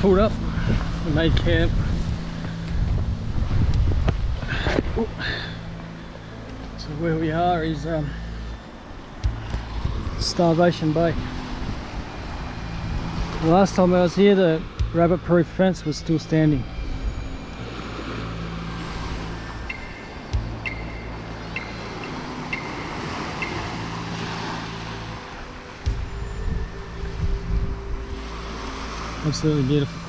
pulled up made camp. So where we are is um, Starvation Bay. The last time I was here the rabbit proof fence was still standing. Absolutely beautiful.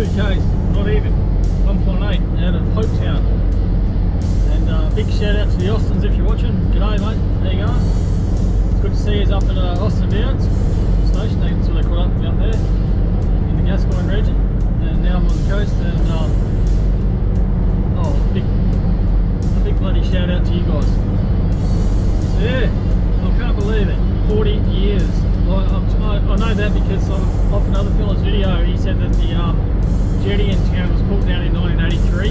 2Ks, not even, 1.8 out of Hopetoun. And uh, big shout out to the Austins if you're watching, g'day mate, how you going? It's good to see you up at uh, Austin Downs station, that's where they call up, out there, in the Gascoyne region. And now I'm on the coast and um, oh, big, a big bloody shout out to you guys. So yeah, I can't believe it. 40 years. I, I, know that because I'm off another fella's video, he said that the um, jetty in town was pulled down in 1983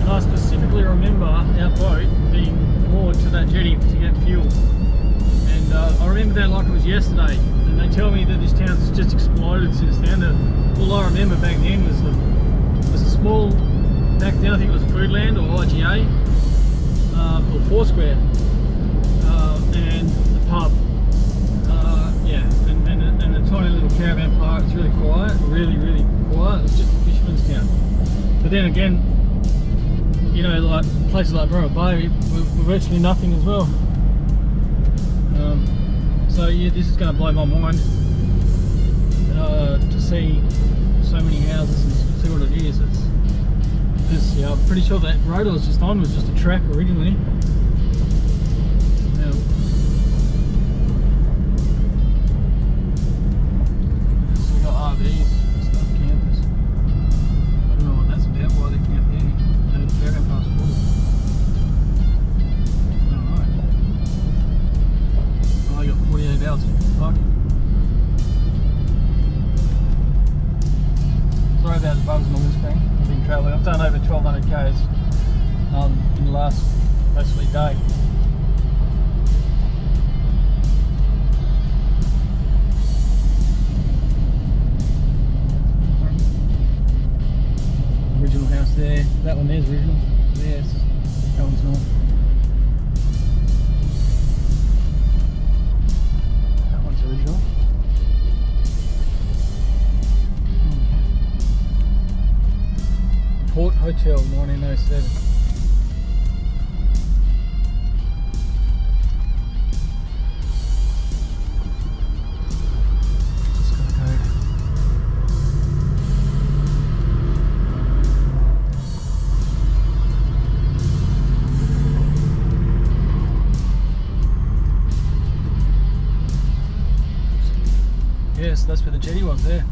and I specifically remember our boat being moored to that jetty to get fuel. And uh, I remember that like it was yesterday and they tell me that this town's just exploded since then and all I remember back then was a, was a small back then I think it was Foodland or IGA um, or Foursquare uh, and the pub caravan park. It's really quiet, really, really quiet. It's just a fisherman's town. But then again, you know, like places like Bremer Bay, we're, we're virtually nothing as well. Um, so yeah, this is going to blow my mind uh, to see so many houses and see what it is. It's, it's yeah, I'm pretty sure that road I was just on was just a track originally. Hotel 1907. Just gotta go. Yes, that's where the jetty was there.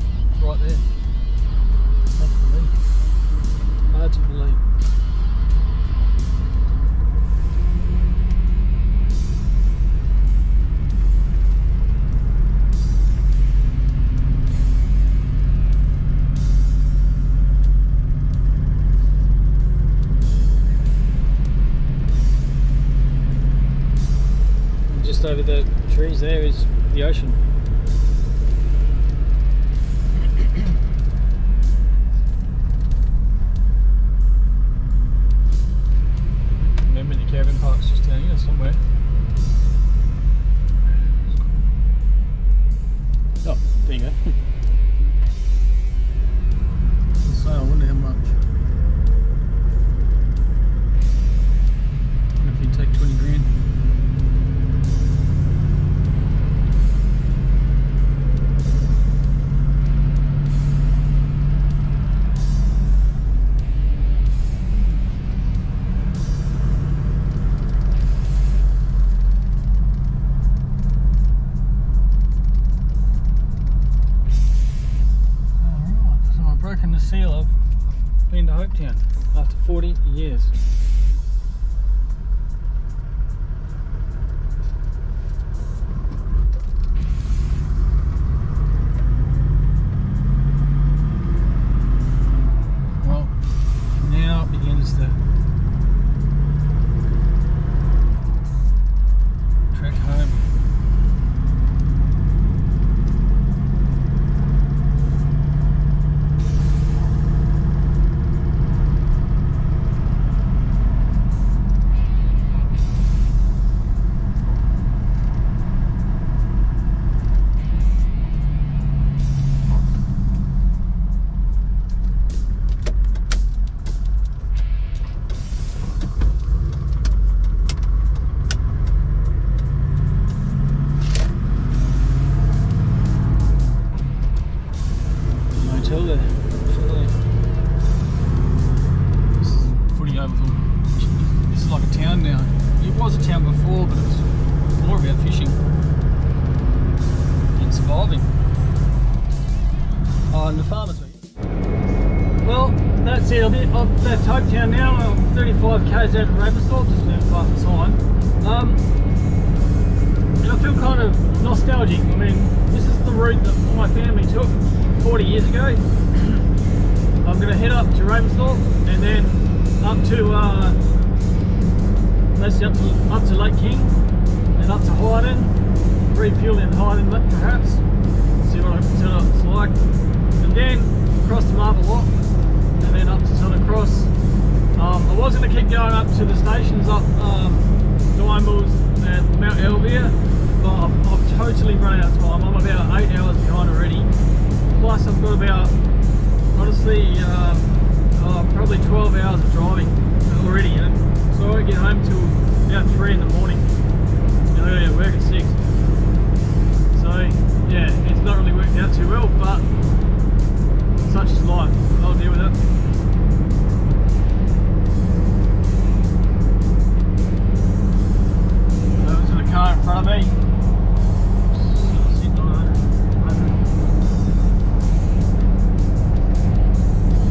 Hyden, refuel in Hyden perhaps, see what, see what it's like, and then across to Marvel Loch and then up to Southern Cross. Um, I was going to keep going up to the stations up um, Dimels and Mount Elvire, but I've, I've, totally run out of time. I'm about eight hours behind already. Plus I've got about, honestly, um, uh, probably 12 hours of driving already. And so I won't get home till about 3 in the morning. And I gotta work at 6. So yeah, it's not really working out too well, but such is life. I'll deal with it. car in front of me.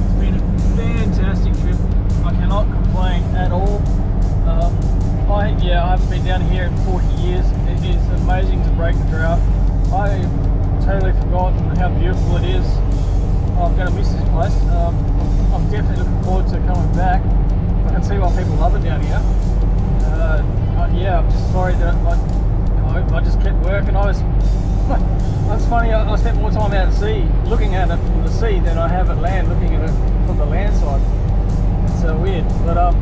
It's been a fantastic trip. I cannot complain at all. I yeah, I haven't been down here in 40 years. It is amazing to break the drought. I've totally forgotten how beautiful it is. I'm going to miss this place. Um, I'm definitely looking forward to coming back. I can see why people love it down here. Uh, uh, yeah, I'm just sorry that I, I, I just kept working. I was, that's funny, I, I, spent more time out at sea looking at it from the sea than I have at land looking at it from the land side. It's uh, weird, but um,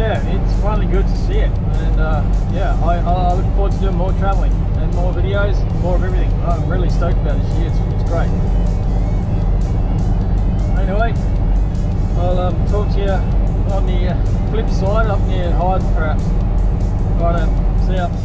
yeah, it's finally good to see it. And uh, yeah, I, I look forward to doing more travelling and more videos, more of everything. I'm really stoked about this year, it's, it's great. Anyway, I'll um, talk to you on the flip side up near Hyde perhaps. Right, see ya.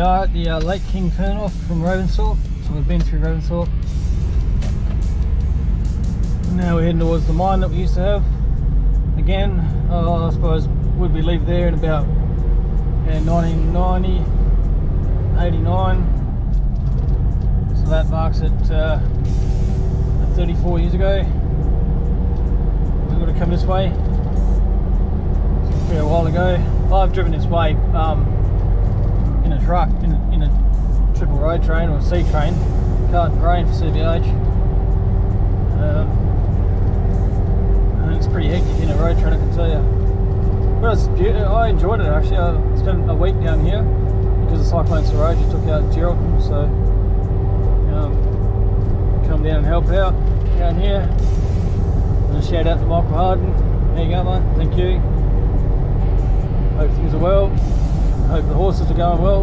Are at the uh, Lake King turnoff from Ravensthorpe. So we've been through Ravensthorpe. Now we're heading towards the mine that we used to have. Again, uh, I suppose would we leave there in about yeah, 1990, 89. So that marks it uh, 34 years ago. We would have come this way. a fair while ago. I've driven this way. Um, a truck, in a, in a triple road train or a C train, Can't grain for CBH. Um, and it's pretty hectic in a road train, I can tell you. But it's beautiful. I enjoyed it actually. I spent a week down here because the Cyclone Seroja took out Geraldton, so um, come down and help out down here. And shout out to Michael Harden. There you go, mate. Thank you. Hope things are well. Hope the horses are going well.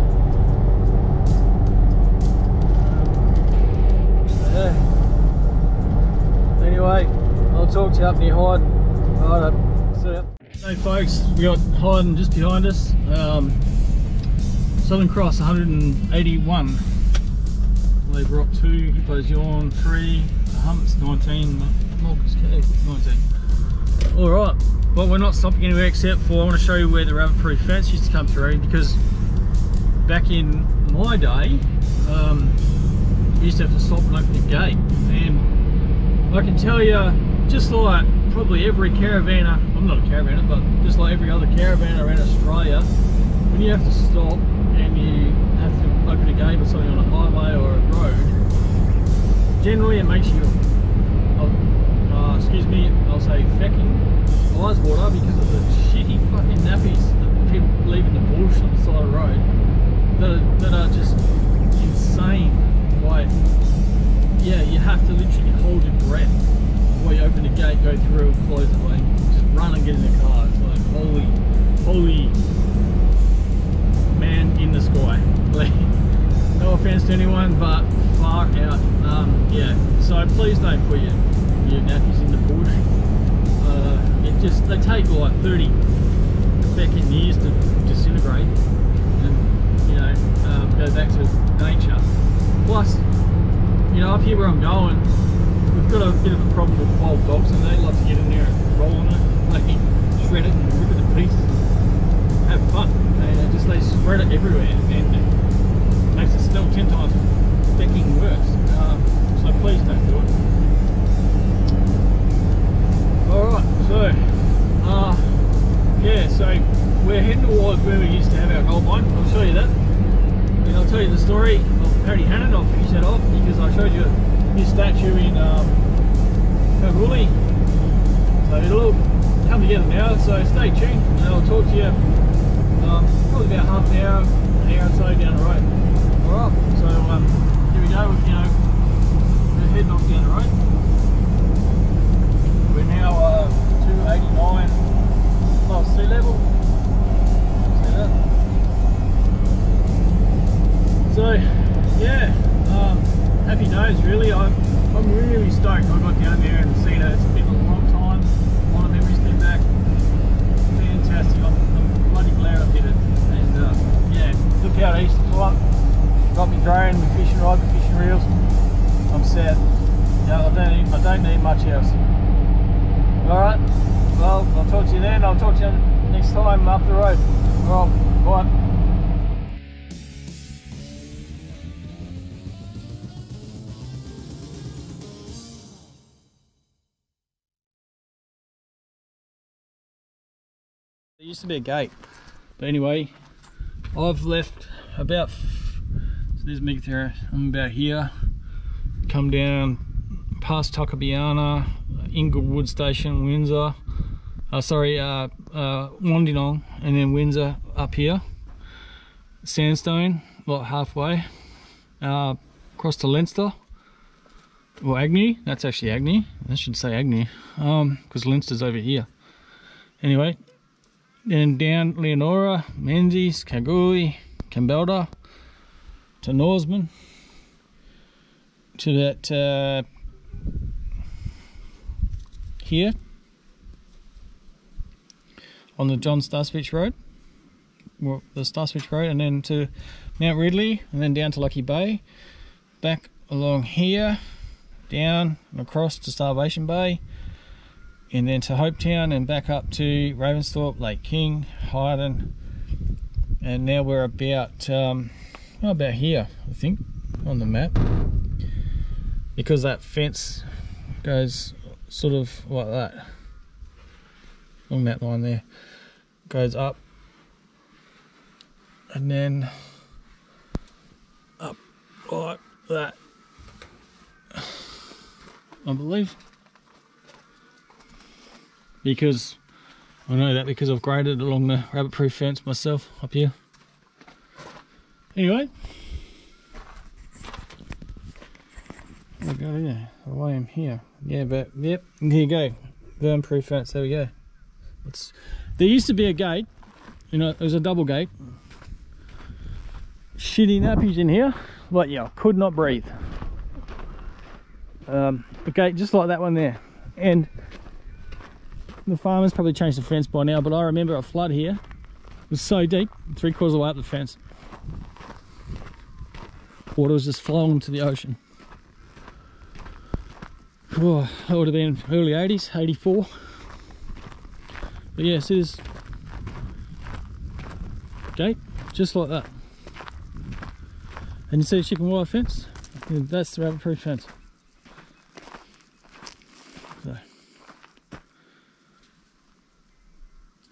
yeah. Anyway, I'll talk to you up near Hyde. Right, see ya. Hey folks, we got Hyden just behind us. Um, Southern Cross 181. Wave Rock 2, Hippos Yawn 3, the Humps 19, Mulka's Cave 19. Alright, well, we're not stopping anywhere except for I want to show you where the rabbit proof fence used to come through because back in my day, um, we used to have to stop and open the gate. And I can tell you, just like probably every caravaner, I'm not a caravaner, but just like every other caravaner around Australia, when you have to stop and you have to open a gate or something on a highway or a road, generally it makes you, excuse me, I'll say fecking eyes water because of the shitty fucking nappies that people leave in the bush on the side of the road that are, that are just insane. Like, yeah, you have to literally hold your breath before you open the gate, go through, close it. Like, just run and get in the car. It's like holy, holy man in the sky. Like, no offense to anyone, but far out. Um, yeah. So please don't put your your nappies in the bush. Uh, it just they take like 30 second years to disintegrate and you know um, go back to nature. Plus, you know, up here where I'm going, we've got a bit of a problem with wild dogs and they love to get in there and roll on it, like shred it and rip it to pieces and have fun. And just they spread it everywhere and it makes it still 10 times fucking worse. Um, so please don't do it. Alright, so, uh, yeah, so we're heading towards where we used to have our gold mine. I'll show you that. And I'll tell you the story of Paddy Hannan. I'll finish that off because I showed you his statue in um, Kalgoorlie. So it'll all come together now, so stay tuned and I'll talk to you um, probably about half an hour, an hour or so down the road. Used to be a gate, but anyway, I've left about. So there's Meekatharra. I'm about here. Come down past Tuckabianna, Inglewood Station, Windsor. Uh, sorry, uh, uh, Wondinong, and then Windsor up here. Sandstone, about halfway. Uh, across to Leinster. Well, Agnew. That's actually Agnew. I should say Agnew, um, because Leinster's over here. Anyway, then down Leonora, Menzies, Kalgoorlie, Kambalda, to Norseman, to that uh, here on the John Starswitch Road, well, the Starswitch Road, and then to Mount Ridley, and then down to Lucky Bay, back along here, down and across to Starvation Bay, and then to Hopetoun, and back up to Ravensthorpe, Lake King, Hyden, and now we're about um, oh, about here, I think, on the map, because that fence goes sort of like that. Along that line there. Goes up. And then up like that. I believe because I know that because I've graded along the rabbit proof fence myself up here. Anyway. There we go yeah. I am here. Yeah but yep here you go. Verm proof fence there we go. It's there used to be a gate you know it was a double gate. Shitty nappies in here but yeah could not breathe. Um the gate just like that one there. And the farmers probably changed the fence by now but i remember a flood here it was so deep three quarters of the way up the fence water was just flowing into the ocean Oh, that would have been early 80s, 84. But yeah, see this gate, just like that. And you see the chicken wire fence? Yeah, that's the rabbit proof fence. So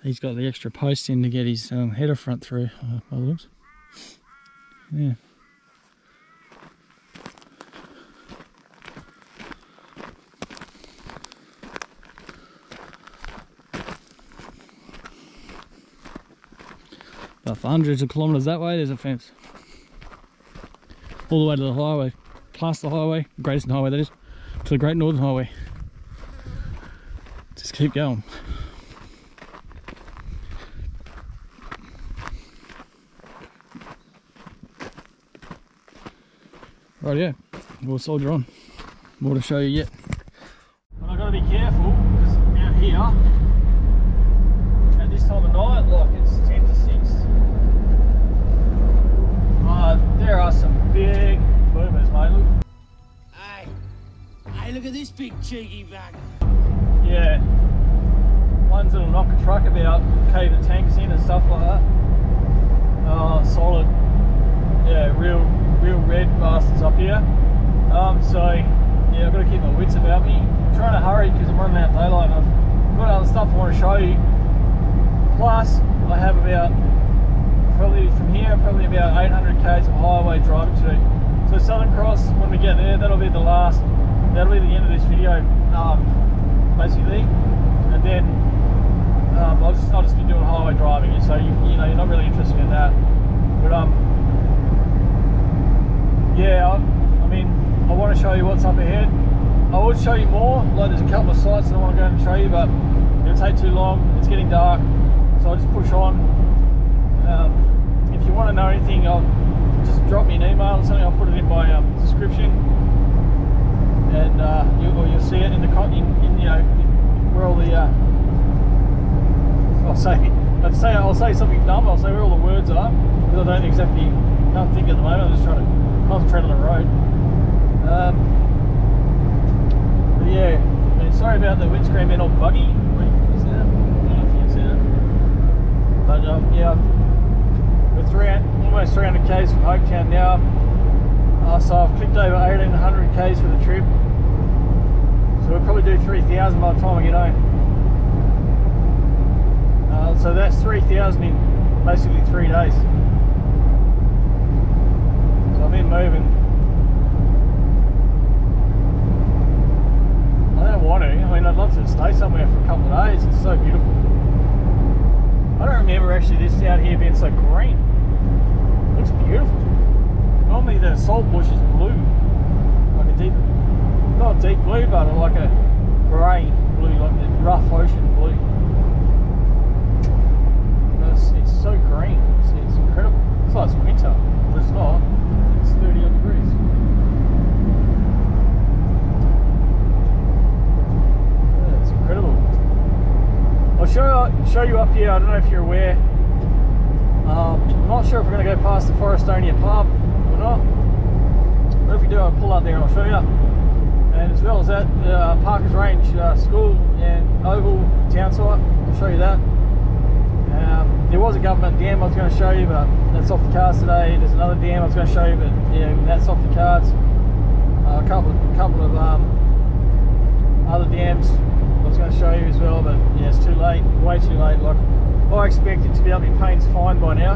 he's got the extra post in to get his um, header front through uh, by the looks. Yeah. About hundreds of kilometres that way, there's a fence. All the way to the highway, past the highway, Great Highway that is, to the Great Northern Highway. Just keep going. Right, yeah, we'll soldier on. More to show you yet. Red up here. Um, so yeah, I've got to keep my wits about me. I'm trying to hurry because I'm running out of daylight. I've got other stuff I want to show you. Plus, I have about probably from here, probably about 800 k's of highway driving to. So Southern Cross, when we get there, that'll be the last. That'll be the end of this video, um, basically, and then um, I'll just I'll just be doing highway driving. So you, you know you're not really interested in that, but um, yeah, I, I mean, I want to show you what's up ahead. I would show you more, like there's a couple of sites that I want to go and show you, but it'll take too long. It's getting dark, so I'll just push on. Um, if you want to know anything, I'll just drop me an email or something. I'll put it in my um, description, and uh, you, or you'll see it in the in, in you know where all the uh, I'll say I'd say I'll say something dumb. I'll say where all the words are because I don't exactly can't think at the moment. I'm just trying to concentrate on the road. Um, but yeah, I mean, sorry about the windscreen being all buggy. But um, yeah, we're three, almost 300 k's from Hopetoun now. Uh, so I've clicked over 1800 k's for the trip. So we'll probably do 3000 by the time I get home. Uh, so that's 3,000 in basically three days. Been moving. I don't want to. I mean, I'd love to stay somewhere for a couple of days. It's so beautiful. I don't remember actually this out here being so green. It looks beautiful. Normally the salt bush is blue, like a deep, not deep blue, but like a grey blue, like the rough ocean blue. It's, it's so green. It's, it's incredible. It's like it's winter, but it's not. It's 30 odd degrees. Yeah, incredible. I'll show show you up here. I don't know if you're aware. Um, I'm not sure if we're going to go past the Forrestania pub or not. But if we do, I'll pull up there and I'll show you. And as well as that, uh, Parkers Range uh, School and Oval town site. I'll show you that. Um, there was a government dam I was going to show you, but that's off the cards today. There's another dam I was going to show you, but yeah, that's off the cards. Uh, a couple, of, couple of um, other dams I was going to show you as well, but yeah, it's too late, way too late. Like I expected to be to be Payne's Find by now.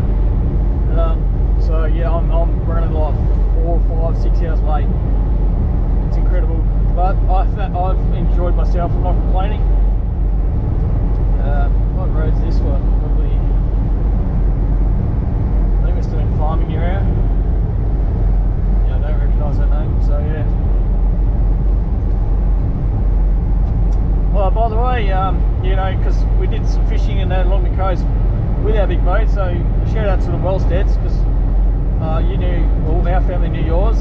Um, so yeah, I'm, I'm running like four, five, six hours late. It's incredible, but I've, I've enjoyed myself. I'm not complaining. Uh, what road's this one? Probably. I think we're still in farming area. Yeah, I don't recognise that name, so yeah. Well, by the way, um, you know, because we did some fishing and that along the coast with our big boat, so shout out to the Wellsteads because uh, you knew, well, our family knew yours.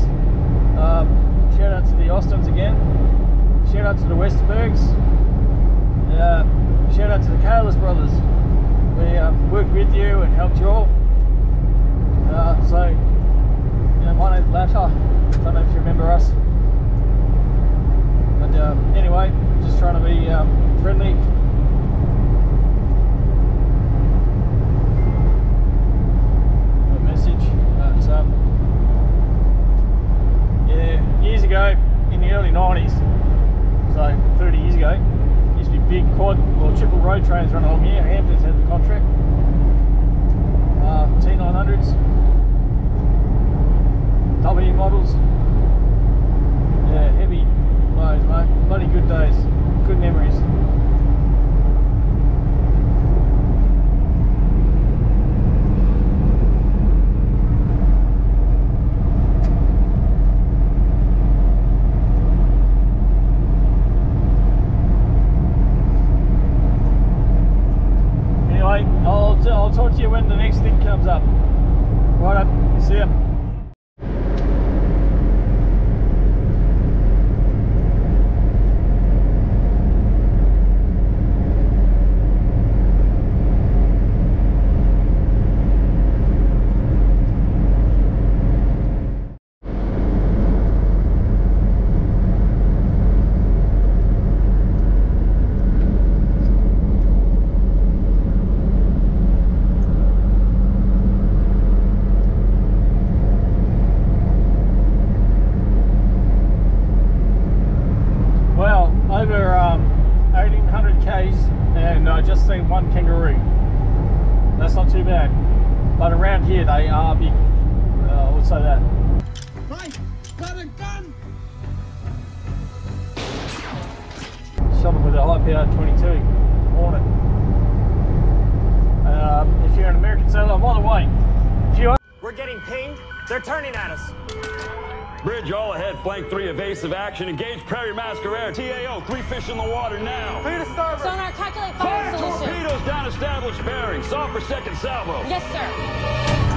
Um, shout out to the Austins again. Shout out to the Westerbergs. Uh, shout out to the Kalis brothers. We um, worked with you and helped you all. Uh, so, you know, my name's Latter. I don't know if you remember us. But um, anyway, just trying to be um, friendly. A message. But, um, yeah, years ago, in the early 90s, so 30 years ago, used to be big quad or triple road trains running along here. Hamptons had the contract. Uh, T900s, W models. Yeah, heavy loads, mate. Bloody good days. Good memories. Anyway, I'll, I'll talk to you when the next thing comes up. Flank three, action. Engage Prairie Masquerade. TAO, three fish in the water now. Clear to starboard. Sonar, calculate fire, Fire solution. torpedoes down established bearing. Soft for second salvo. Yes, sir.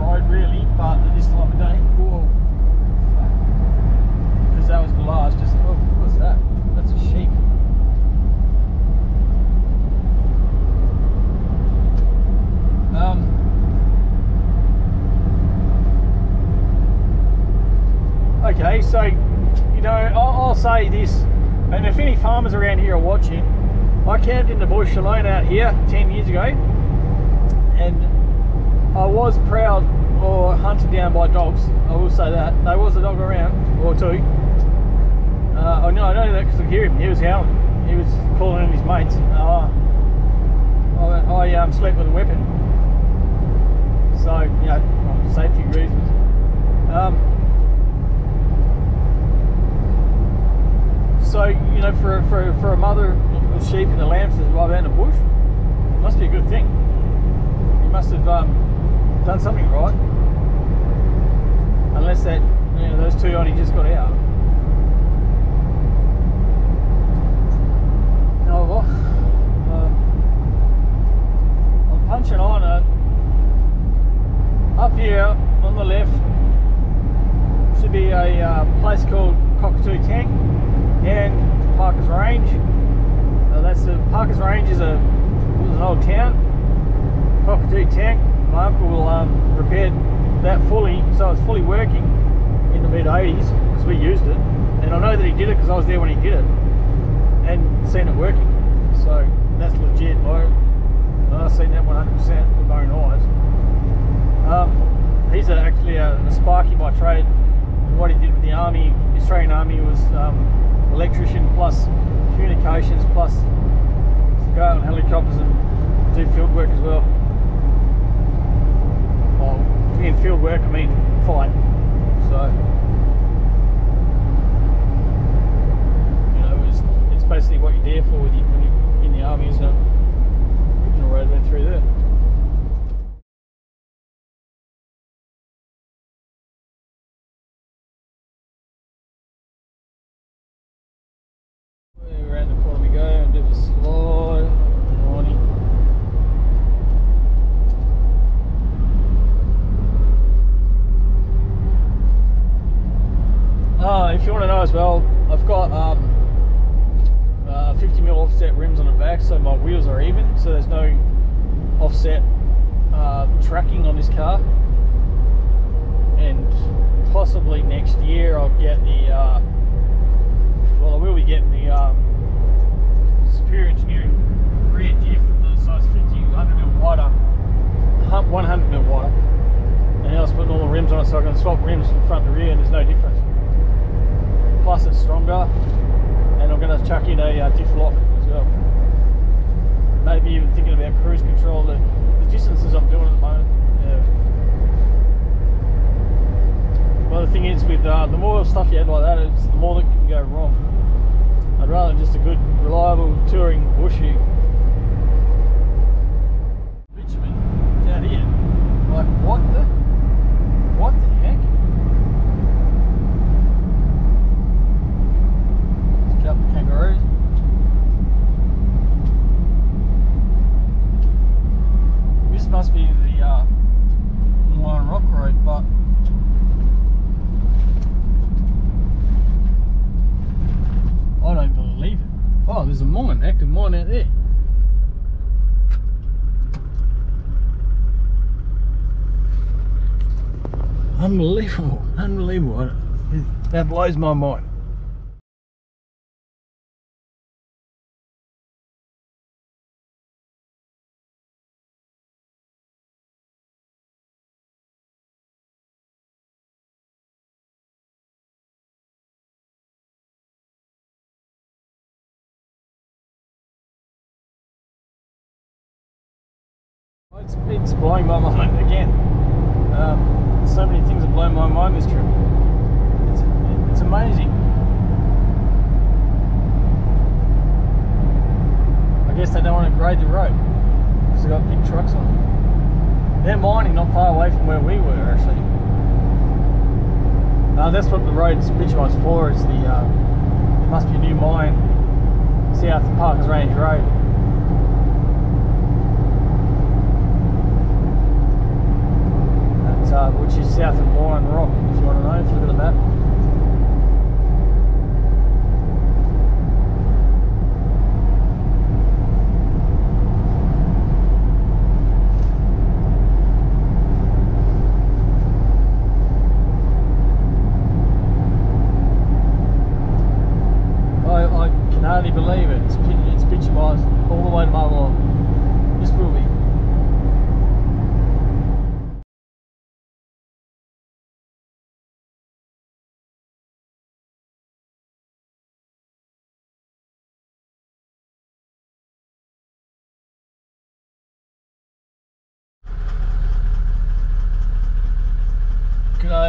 Road really, but at this time of day, whoa, because that was the last. Just oh, what's that? That's a sheep. Um, okay, so you know, I'll, I'll say this, and if any farmers around here are watching, I camped in the bush alone out here 10 years ago, and I was proud or hunted down by dogs. I will say that there was a dog around or two. Uh, I know I know that because I hear him. He was howling. He was calling in his mates. Uh, I, I um, slept with a weapon. So, you know, safety reasons. Um, so, you know, for, for, for a mother of sheep and the lambs to survive out in the bush, must be a good thing. You must have um, done something right. Unless that, you know, those two only just got out. Oh well. Um, I'm punching on it. Up here on the left should be a uh, place called Cockatoo Tank and Parker's Range. Uh, that's the Parker's Range is a was an old town. Cockatoo Tank. My uncle um, repaired that fully, so it's fully working in the mid 80s because we used it, and I know that he did it because I was there when he did it and seen it working. So that's legit. I, I've seen that 100% with my own eyes. Um, he's a, actually a, a sparky by trade. What he did with the army, Australian Army, was um, electrician plus communications plus go on helicopters and do field work as well. Well, in field work, I mean fight. So. you know, it's, it's basically what you're there for when, you, when you're in the army, isn't it? Original road went through there. Around the corner we go, and do the slide. Righty. Oh, if you want to know as well, I've got um, uh, 50 mil offset rims on the back, so my wheels are even. So there's no offset uh, tracking on this car. And possibly next year I'll get the. Uh, well, I will be getting the um, Superior Engineering rear diff, the size 50, 100 mil wider, 100 mil wider. And I was putting all the rims on it, so I can swap rims from front to rear, and there's no difference. Plus, it's stronger, and I'm going to chuck in a uh, diff lock. Maybe even thinking about cruise control. The, the distances I'm doing at the moment. Yeah. Well, the thing is, with uh, the more stuff you add like that, it's the more that can go wrong. I'd rather just a good, reliable touring bushy. Richmond down here. Like what the? What the heck? There's a couple of kangaroos. This must be the uh, Lion Rock Road, but I don't believe it. Oh, there's a mine, active mine out there. Unbelievable. That blows my mind. It's, it's blowing my mind again. Um, so many things have blown my mind this trip. It's, it's amazing. I guess they don't want to grade the road because they've got big trucks on it. They're mining not far away from where we were actually. Uh, that's what the road's bitumin's for. Is the uh, must be a new mine south of Parkers Range Road. That's, uh, which is south of Lion Rock, if you want to know, if you look at the map. I, I can hardly believe it. It's, pit- it's bitumised all the way to Marvel Loch. This will be.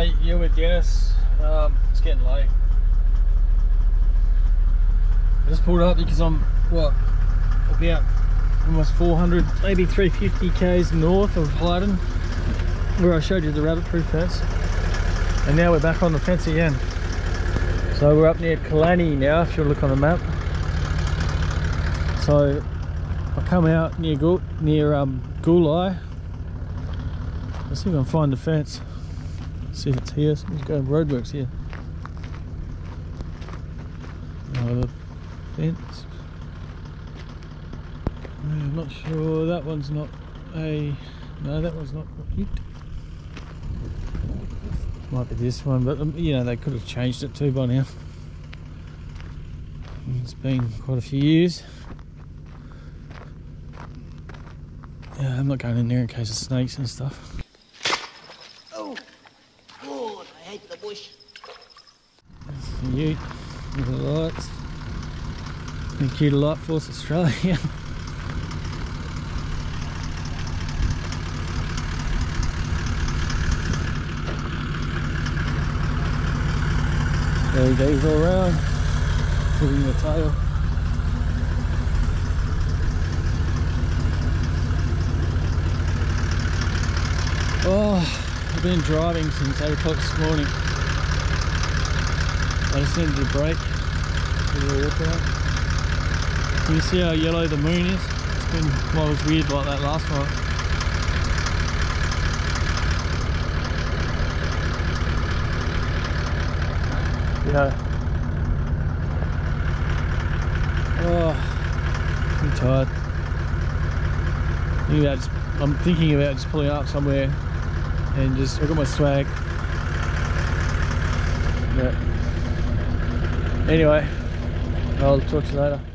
G'day, you with Dennis. Um, it's getting late. I just pulled up because I'm what about almost 400, maybe 350 k's north of Hyden, where I showed you the rabbit-proof fence, and now we're back on the fence again. So we're up near Kalannie now, if you look on the map. So I come out near near um. Let's see if I can find the fence. See if it's here. Let's go roadworks here. The fence. I'm not sure. That one's not a. No, that one's not it. Might be this one, but um, you know they could have changed it too by now. It's been quite a few years. Yeah, I'm not going in there in case of snakes and stuff. Oh, I hate the bush. You with the lights. Thank you to Lightforce Australia. LEDs all around, including the tail. Oh, I've been driving since 8 o'clock this morning. I just needed a break. Did a walk around. Can you see how yellow the moon is? It's been, well, it was weird like that last night. Yeah. Oh. tired. About just, I'm thinking about just pulling up somewhere and just, look at my swag. But anyway, I'll talk to you later.